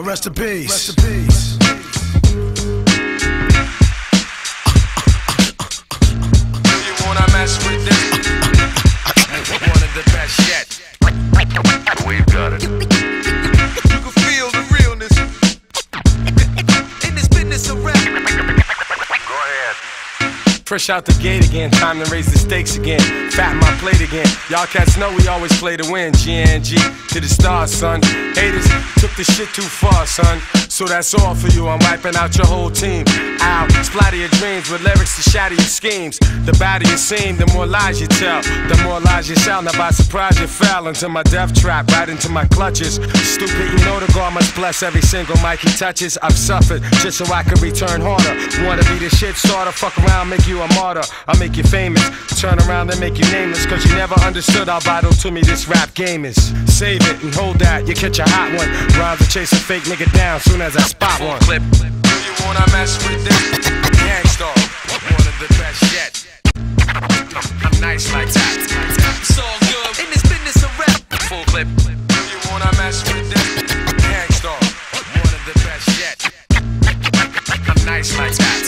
Big rest in peace. Rest in peace. You wanna mess with this? One of the best yet. We've got it. Fresh out the gate again, time to raise the stakes again. Fat my plate again. Y'all cats know we always play to win. GNG to the stars, son. Haters took the shit too far, son. So that's all for you. I'm wiping out your whole team. Ow, splatter your dreams with lyrics to shatter your schemes. The badder you seem, the more lies you tell. The more lies you sound. Now by surprise you fell into my death trap, right into my clutches. Stupid, you know the God must bless every single mic he touches. I've suffered just so I can return harder. Wanna be the shit starter? Fuck around, make you a martyr. I'll make you famous. Turn around and make you nameless. Cause you never understood how vital to me this rap game is. Save it and hold that, you catch a hot one. Rhymes chase a fake nigga down soon as I spot one. Clip. Do you wanna mess with this? Gangstar. One of the best yet. I'm nice like that. It's all good in this business of rap. Full clip. Do you wanna mess with this? Gangstar. One of the best yet. I'm nice like that.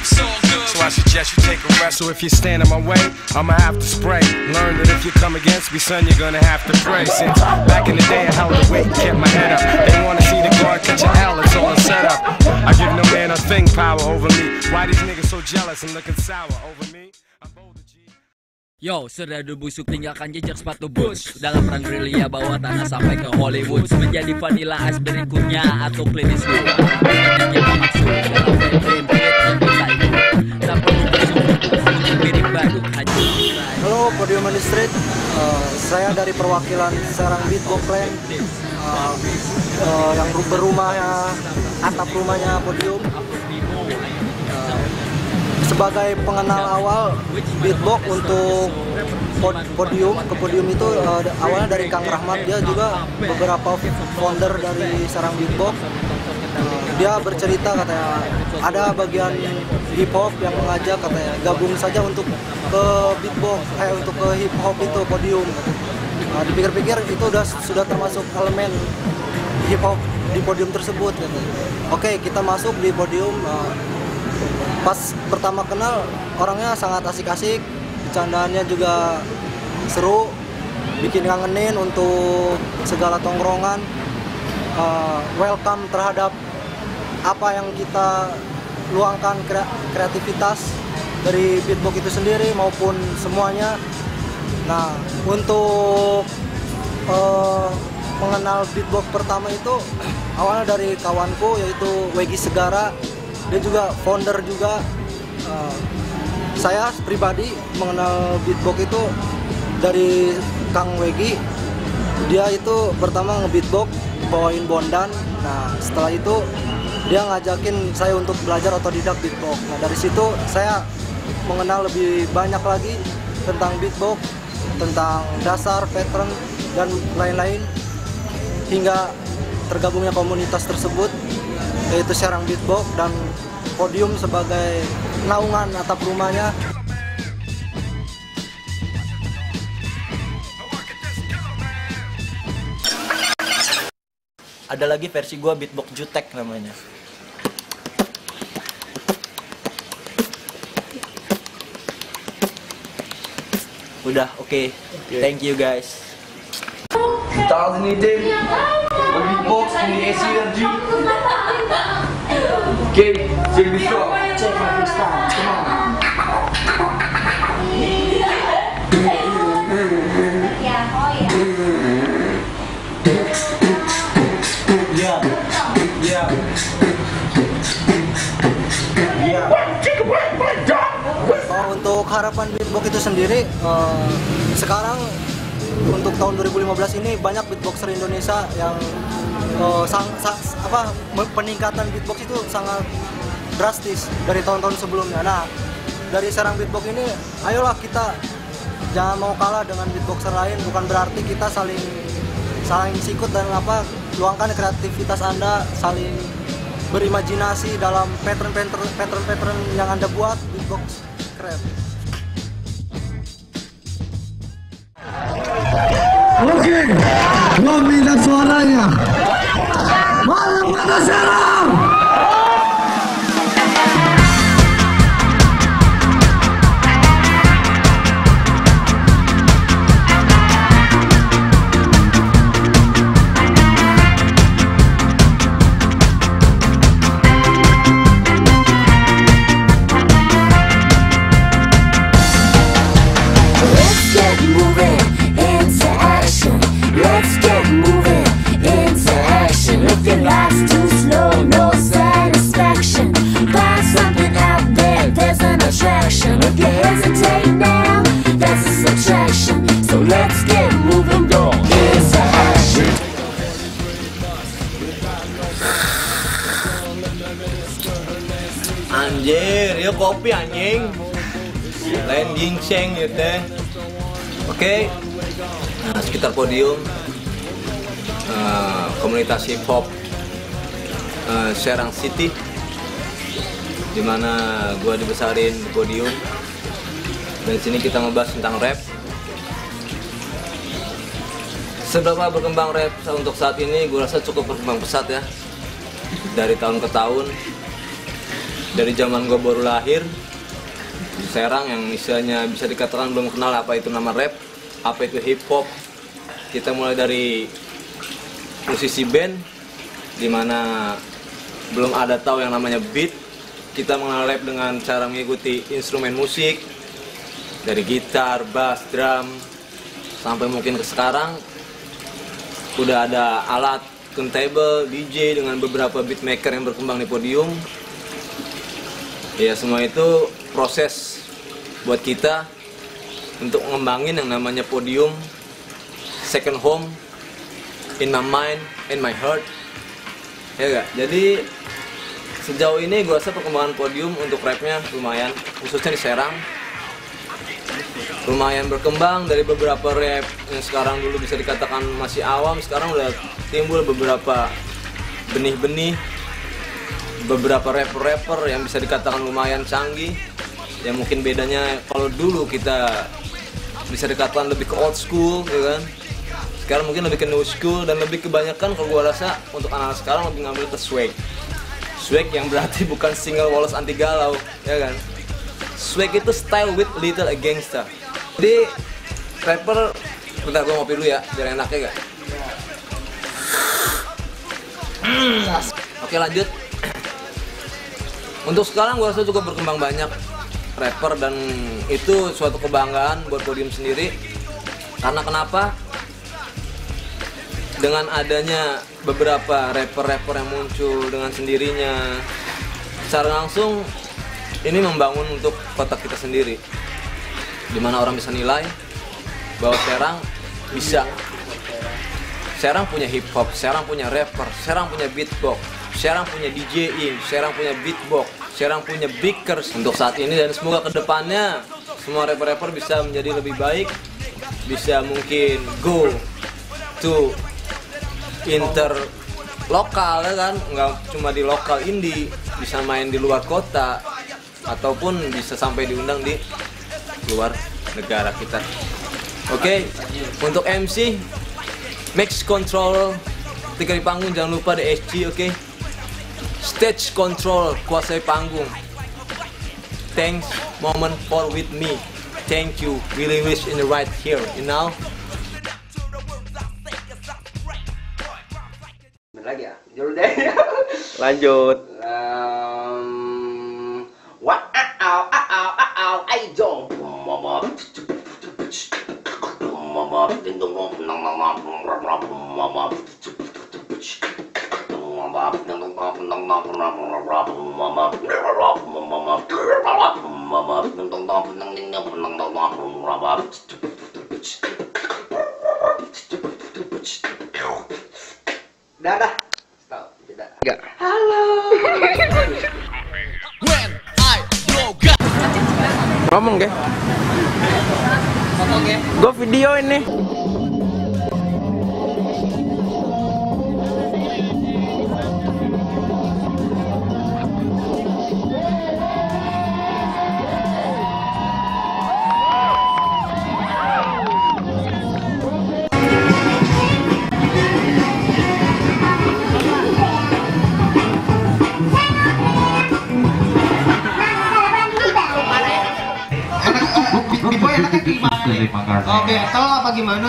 It's all good. So I suggest you take a rest. So if you stand in my way, I'ma have to spray. Learn that if you come against me, son, you're gonna have to pray. Since back in the day, I held the weight, kept my head up. These niggas so jealous and looking sour over me? I'm G. Yo, serdadu busuk tinggalkan jejak sepatu boots. Dalam perang gerilya bawa tanah sampai ke Hollywood. Menjadi vanilla ice berikutnya atau Clint Eastwood Banyak yang maksud dalam film hit yang bisa ikut. Tak perlu busuk untuk mirip badut haji Halo Podium Money Street, Eh, saya dari perwakilan Serang Beatbox Clan. Eh, eh, yang ru- berumahnya atap rumahnya Podium. Sebagai pengenal awal beatbox untuk pod- podium. Ke podium itu da- awalnya dari Kang Rahmat. Dia juga beberapa founder dari Serang Beatbox. Eh, dia bercerita katanya ada bagian hip hop yang mengajak katanya gabung saja untuk ke beatbox eh untuk ke hip hop itu podium. Nah, dipikir-pikir itu udah sudah termasuk elemen hip hop di podium tersebut katanya. oke kita masuk di podium eh, pas pertama kenal orangnya sangat asik-asik bercandaannya juga seru bikin ngangenin untuk segala tongkrongan uh, welcome terhadap apa yang kita luangkan kre- kreativitas dari beatbox itu sendiri maupun semuanya. Nah, untuk uh, mengenal beatbox pertama itu awalnya dari kawanku yaitu Wegi Segara. Dia juga founder juga. Uh, saya pribadi mengenal beatbox itu dari Kang Wegi. Dia itu pertama nge-beatbox bawain bondan. Nah, setelah itu dia ngajakin saya untuk belajar otodidak beatbox. Nah, dari situ saya mengenal lebih banyak lagi tentang beatbox, tentang dasar, pattern dan lain-lain hingga tergabungnya komunitas tersebut yaitu Serang Beatbox dan Podium sebagai naungan atap rumahnya. Ada lagi versi gua beatbox jutek namanya. Udah oke. Thank you guys Beatbox ini energy. Okay, check this out. Oh, untuk harapan beatbox itu sendiri eh, sekarang untuk tahun 2015 ini banyak beatboxer Indonesia yang eh, sang- sa- apa peningkatan beatbox itu sangat drastis dari tahun-tahun sebelumnya. Nah, dari Serang Beatbox ini ayolah kita jangan mau kalah dengan beatboxer lain bukan berarti kita saling saling sikut dan apa luangkan kreativitas Anda saling berimajinasi dalam pattern-pattern pattern-pattern yang Anda buat beatbox keren. Oke, gua minta suaranya. Malam Kota Serang. Let's Ginseng gitu teh. Oke. Nah, sekitar podium eh, komunitas hip hop eh, Serang City di mana gua dibesarin di podium. Dan di sini kita ngebahas tentang rap. Seberapa berkembang rap untuk saat ini gue rasa cukup berkembang pesat ya. Dari tahun ke tahun. Dari zaman gue baru lahir. di Serang yang istilahnya bisa dikatakan belum kenal apa itu nama rap, apa itu hip hop. Kita mulai dari musisi band di mana belum ada tahu yang namanya beat. Kita mengenal rap dengan cara mengikuti instrumen musik dari gitar, bass, drum sampai mungkin ke sekarang udah ada alat turntable, DJ dengan beberapa beatmaker yang berkembang di podium ya semua itu proses buat kita untuk ngembangin yang namanya podium second home in my mind in my heart. Ya gak jadi sejauh ini gue rasa perkembangan podium untuk rapnya lumayan khususnya di Serang. Lumayan berkembang dari beberapa rap yang sekarang dulu bisa dikatakan masih awam sekarang udah timbul beberapa benih-benih beberapa rapper-rapper yang bisa dikatakan lumayan canggih yang mungkin bedanya kalau dulu kita bisa dikatakan lebih ke old school ya kan? Sekarang mungkin lebih ke new school dan lebih kebanyakan kalau gua rasa untuk anak sekarang lebih ngambil ke swag. Swag yang berarti bukan single Wallace anti galau ya kan? Swag itu style with little a gangster. Jadi rapper bentar gua ngopi dulu ya biar enak ya gak oke lanjut. Untuk sekarang gue rasa cukup berkembang banyak rapper dan itu suatu kebanggaan buat podium sendiri. Karena kenapa? Dengan adanya beberapa rapper-rapper yang muncul dengan sendirinya secara langsung ini membangun untuk kota kita sendiri. Di mana orang bisa nilai bahwa Serang bisa. Serang punya hip hop, Serang punya rapper, Serang punya beatbox, Serang punya DJing, Serang punya beatbox, Serang punya beakers untuk saat ini dan semoga ke depannya semua rapper-rapper bisa menjadi lebih baik, bisa mungkin go to inter lokal ya kan, nggak cuma di lokal indie, bisa main di luar kota ataupun bisa sampai diundang di luar negara kita. Oke, untuk MC Max control ketika di panggung jangan lupa di SG oke stage control kuasai panggung. Thanks moment for with me. Thank you. Really wish in the right here. You know lagi ya? Lanjut Dadah. Stop. Dadah. Enggak. ngomong ke gue video ini terima kasih. Oke, tol apa gimana?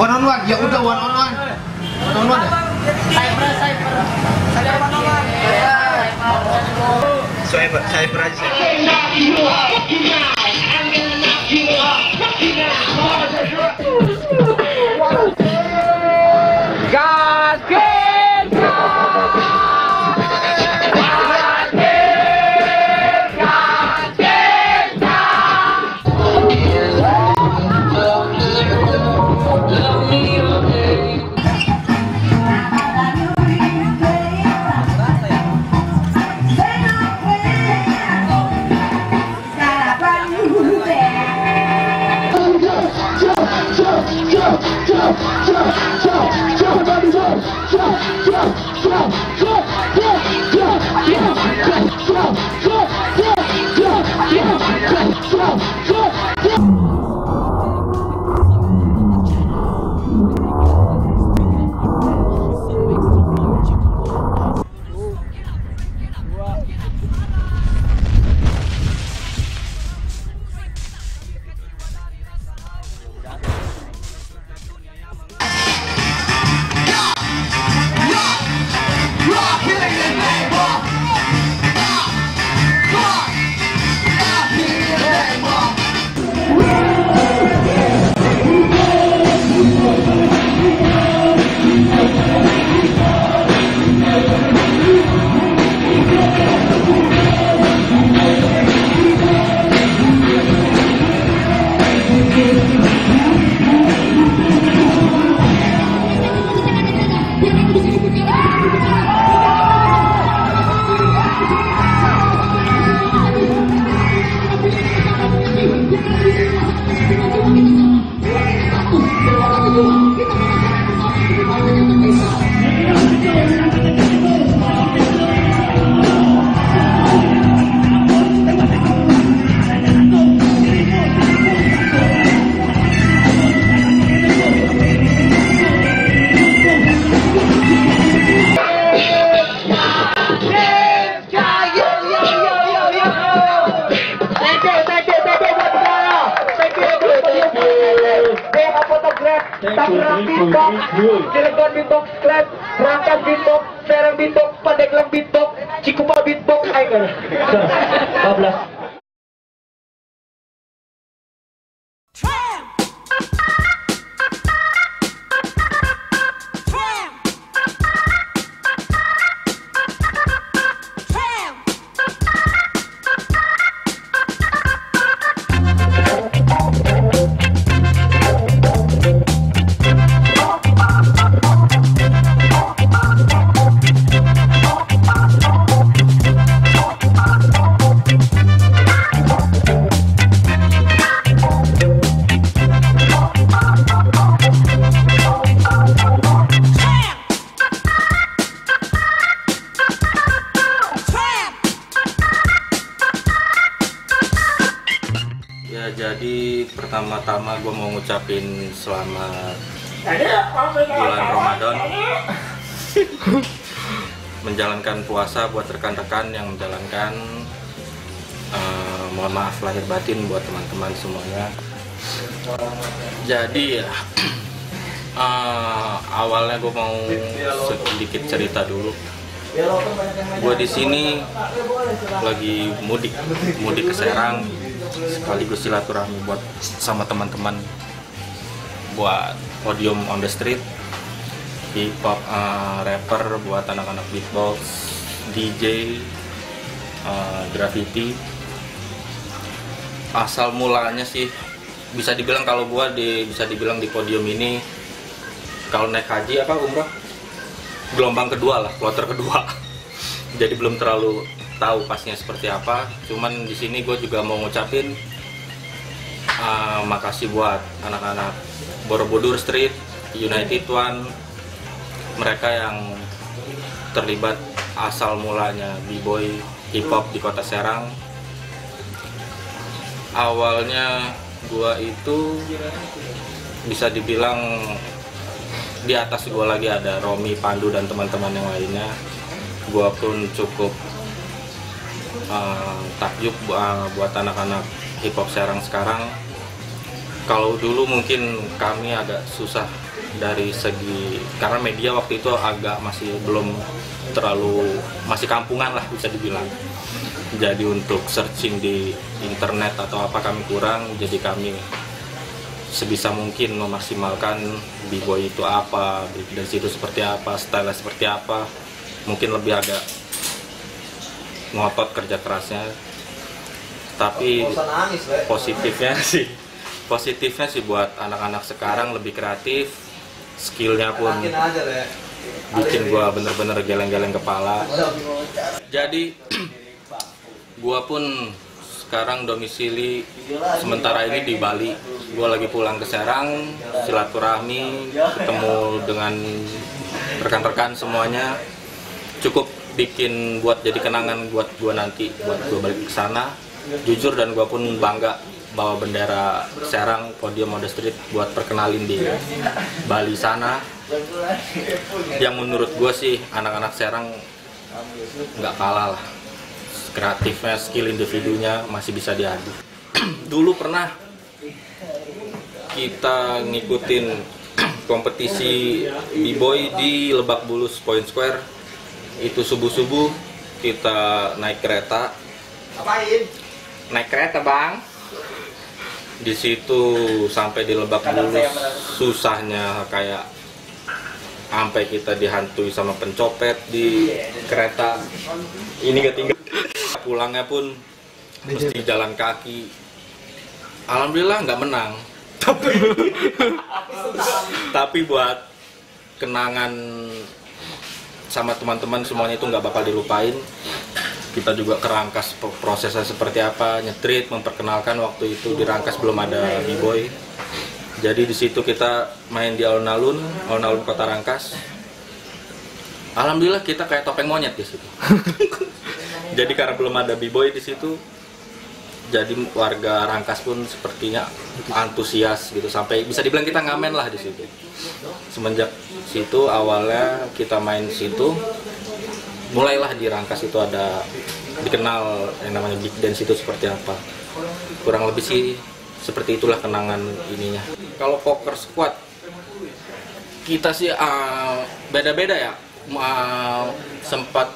One on one, ya udah one on one. One on one ya? Cyber, cyber. Cyber one on one. Cyber, cyber aja. Tangerang Beatbox, Cilegon Beatbox Club, Rangkas Beatbox, Serang Beatbox, Pandeglang Beatbox, Cikupa Beatbox, Aiker. 14. Selamat bulan Ramadan. Menjalankan puasa buat rekan-rekan yang menjalankan Eh, Mohon maaf lahir batin buat teman-teman semuanya. Jadi ya eh, awalnya gue mau sedikit cerita dulu. Gue di sini lagi mudik mudik ke Serang sekaligus silaturahmi buat sama teman-teman buat podium on the street hip hop eh, rapper buat anak-anak beatbox DJ eh, graffiti asal mulanya sih bisa dibilang kalau gua di bisa dibilang di podium ini kalau naik haji apa umroh gelombang kedua lah, kloter kedua. Jadi belum terlalu tahu pastinya seperti apa. Cuman di sini gue juga mau ngucapin uh, makasih buat anak-anak Borobudur Street, United One, mereka yang terlibat asal mulanya b-boy hip hop di kota Serang. Awalnya gua itu bisa dibilang di atas gue lagi ada Romi, Pandu dan teman-teman yang lainnya. Gue pun cukup uh, takjub uh, buat anak-anak hip hop Serang sekarang. Kalau dulu mungkin kami agak susah dari segi karena media waktu itu agak masih belum terlalu masih kampungan lah bisa dibilang. Jadi untuk searching di internet atau apa kami kurang jadi kami sebisa mungkin memaksimalkan b-boy itu apa dari situ seperti apa style seperti apa. Mungkin lebih agak ngotot kerja kerasnya. Tapi positifnya sih positifnya sih buat anak-anak sekarang lebih kreatif. Skillnya pun bikin gua bener-bener geleng-geleng kepala. Jadi gua pun sekarang domisili sementara ini di Bali. Gua lagi pulang ke Serang silaturahmi ketemu dengan rekan-rekan semuanya. Cukup bikin buat jadi kenangan buat gua nanti buat gua balik ke sana. Jujur dan gua pun bangga bawa bendera Serang podium Mode Street buat perkenalin di Bali sana. Yang menurut gue sih anak-anak Serang nggak kalah lah. Kreatifnya skill individunya masih bisa diadu. Dulu pernah kita ngikutin kompetisi b-boy di Lebak Bulus Point Square. Itu subuh-subuh kita naik kereta. Apain? naik kereta bang di situ sampai di Lebak Bulus susahnya kayak sampai kita dihantui sama pencopet di kereta. Ini ketinggalan pulangnya pun mesti jalan kaki. Alhamdulillah nggak menang. Tapi tapi buat kenangan sama teman-teman semuanya itu nggak bakal dilupain kita juga kerangkas pro- prosesnya seperti apa nyetrit memperkenalkan waktu itu di Rangkas belum ada b-boy. Jadi di situ kita main di alun-alun alun-alun kota Rangkas. Alhamdulillah kita kayak topeng monyet di situ. Jadi karena belum ada b-boy di situ jadi warga Rangkas pun sepertinya antusias gitu. Sampai bisa dibilang kita ngamen lah di situ. Semenjak situ awalnya kita main situ mulailah di Rangkas itu ada dikenal yang namanya big dance itu seperti apa. Kurang lebih sih seperti itulah kenangan ininya. Kalau poker squad kita sih ah, beda-beda ya. Ma- sempat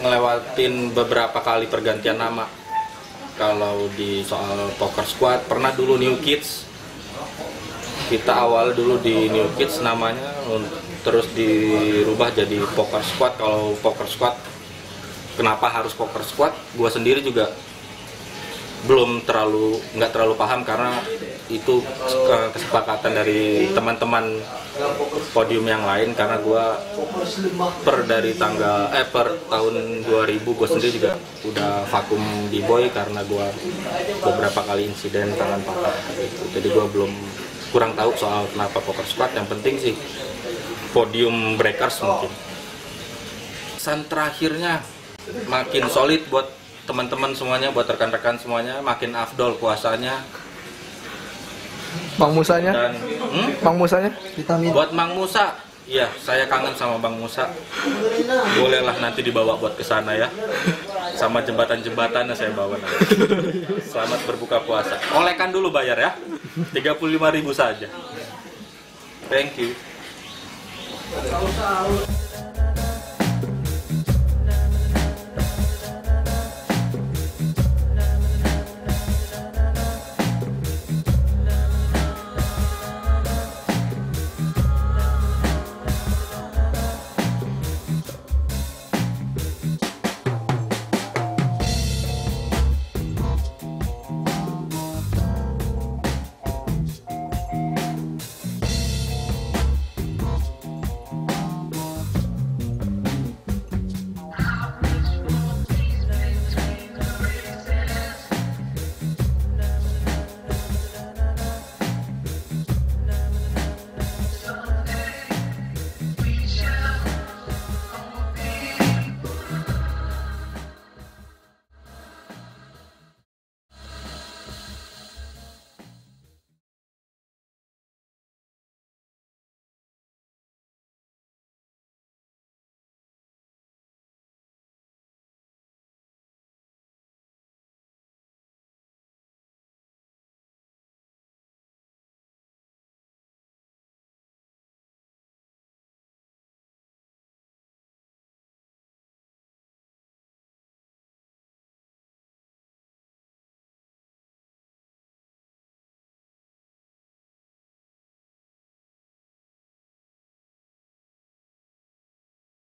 ngelewatin beberapa kali pergantian nama. Kalau di soal poker squad pernah dulu New Kids. Kita awal dulu di New Kids namanya terus dirubah jadi poker squad. Kalau poker squad kenapa harus poker squad? Gua sendiri juga belum terlalu nggak terlalu paham karena itu ke- kesepakatan dari teman-teman podium yang lain. Karena gua per dari tanggal eh per tahun 2000 gue sendiri juga udah vakum di boy karena gua beberapa kali insiden tangan patah gitu. jadi gua belum kurang tahu soal kenapa poker squad. Yang penting sih podium breakers mungkin pesan terakhirnya makin solid buat teman-teman semuanya buat rekan-rekan semuanya makin afdol puasanya Bang Musanya? dan hmm? Bang Musanya? Vitamin. buat Mang Musa iya saya kangen sama Bang Musa bolehlah nanti dibawa buat ke sana ya sama jembatan-jembatannya saya bawa nanti. selamat berbuka puasa olehkan dulu bayar ya 35.000 saja thank you 早上好